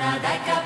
I é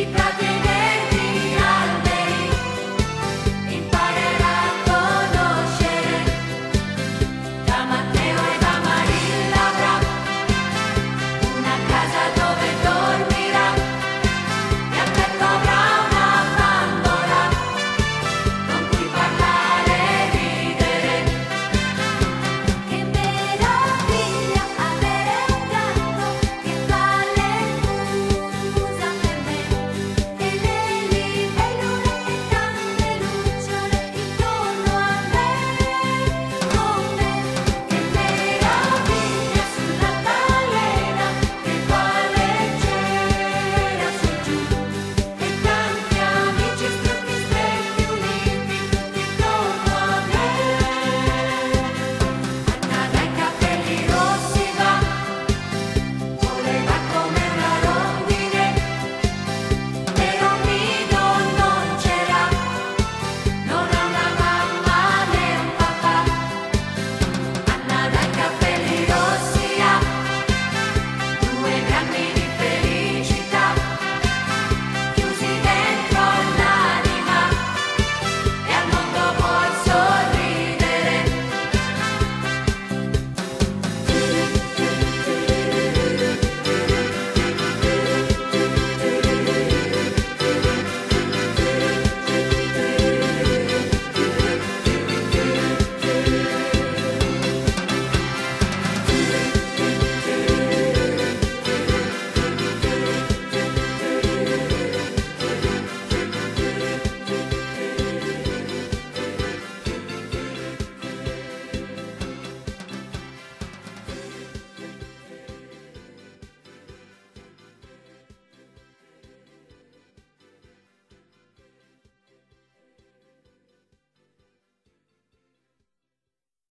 E pra ver